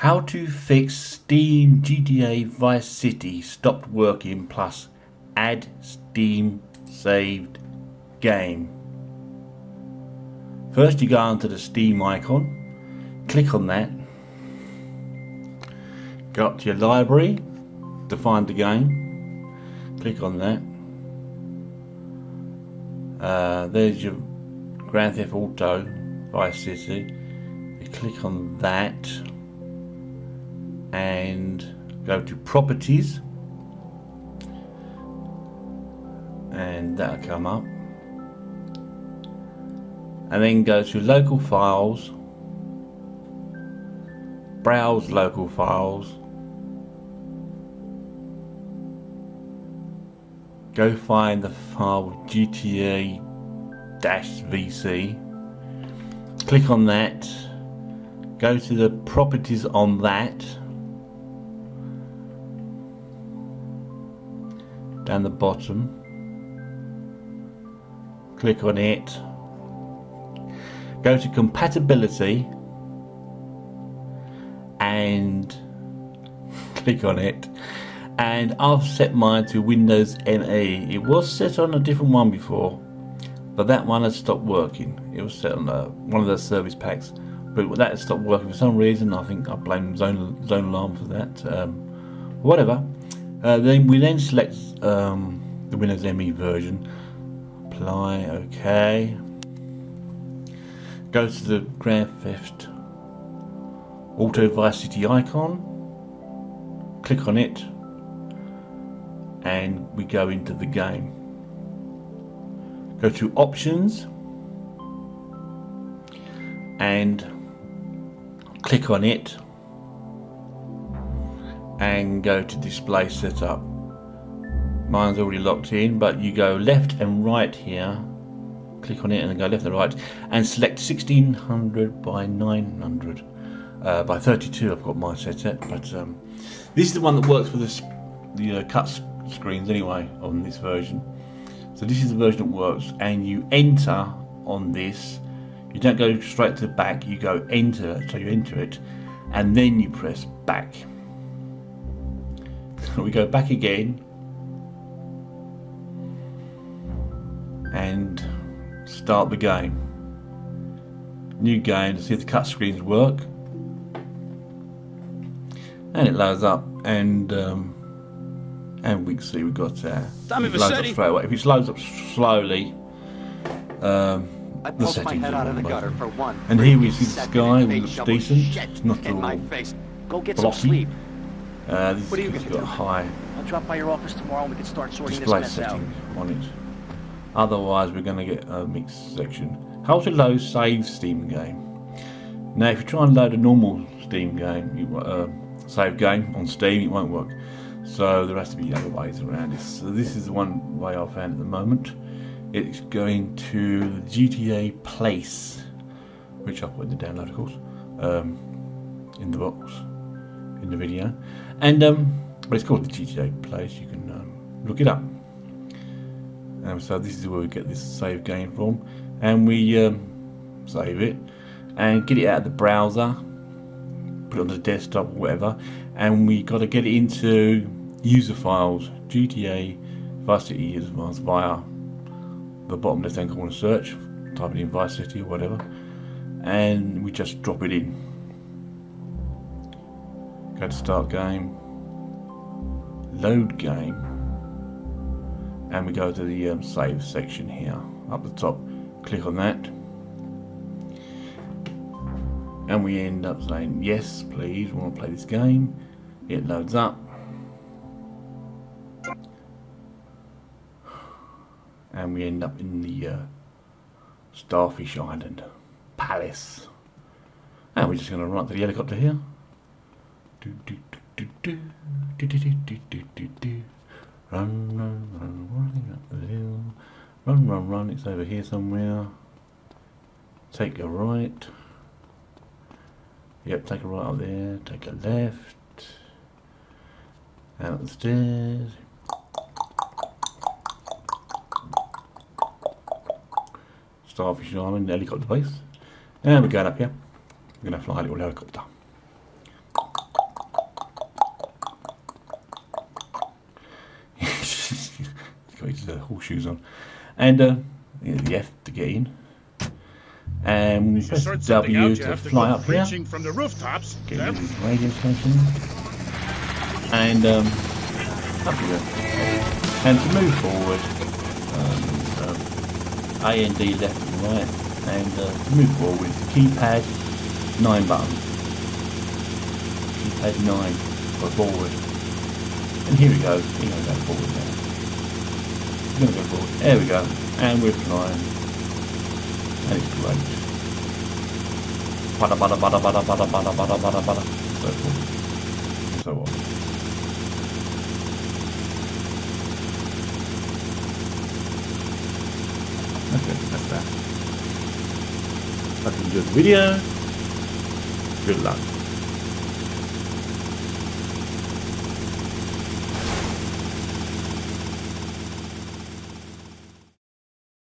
How to fix Steam GTA Vice City stopped working plus add Steam saved game. First you go onto the Steam icon, click on that, go up to your library to find the game, click on that. Uh, there's your Grand Theft Auto Vice City. You click on that and go to properties. And that'll come up. And then go to local files. Browse local files. Go find the file GTA VC click on that. Go to the properties on that down the bottom. Click on it. Go to compatibility and click on it. And I've set mine to Windows ME it was set on a different one before but that one has stopped working. It was set on a, one of the service packs but that has stopped working for some reason. I think I blame Zone, Zone Alarm for that um, whatever uh, then we then select um, the Windows ME version. Apply, OK. Go to the Grand Theft Auto Vice City icon. Click on it. And we go into the game. Go to Options. And click on it and go to display setup. Mine's already locked in, but you go left and right here, click on it and go left and right, and select 1600 by 900 uh, by 32. I've got mine set at, but um, this is the one that works for the, the uh, cut screens anyway on this version. So this is the version that works, and you enter on this. You don't go straight to the back, you go enter, so you enter it, and then you press back we go back again and start the game. New game to see if the cut screens work. And it loads up and um, and we can see we've got uh, it loads up straight away. If it loads up slowly, um, the settings are wrong. The and here we see the sky, it looks decent. It's not all blocky. Uh, this what are you going to do? High I'll drop by your office tomorrow and we can start sorting display this mess setting out. on it. Otherwise, we're going to get a mixed section. How to load save Steam game. Now, if you try and load a normal Steam game, you, uh, save game on Steam, it won't work. So there has to be other ways around this. So this is the one way I found at the moment. It's going to the GTA Place, which I'll put in the download, of course, um, in the box in the video. And um, but it's called the GTA Place. You can um, look it up. Um, so this is where we get this save game from, and we um, save it and get it out of the browser, put it on the desktop or whatever, and we got to get it into user files, GTA Vice City user files via the bottom left hand corner search, type it in Vice City or whatever, and we just drop it in. Go to start game, load game, and we go to the um, save section here up the top. Click on that, and we end up saying yes, please. We want to play this game. It loads up. And we end up in the uh, Starfish Island Palace. And we're just going to run up to the helicopter here. Run, run, run, running up the hill. Run, run, run, it's over here somewhere. Take a right. Yep, take a right up there. Take a left. Out the stairs. Starfish Island helicopter base. And we're going up here. We're going to fly a little helicopter. Uh, horseshoes on. And uh, the F to get in. And press W to fly up here. From the rooftops. Get into this radio station. And um, up we go. And to move forward, um, um, A and D left and right. And uh, to move forward, with the keypad, 9 button. Keypad 9 for forward. And here we go. Going to go forward now. Going to go forward. There we go. And we're flying. And it's great. Bada bada bada bada bada bada bada bada bada. So. So. Okay, that's that. Hope you enjoyed the video. Good luck.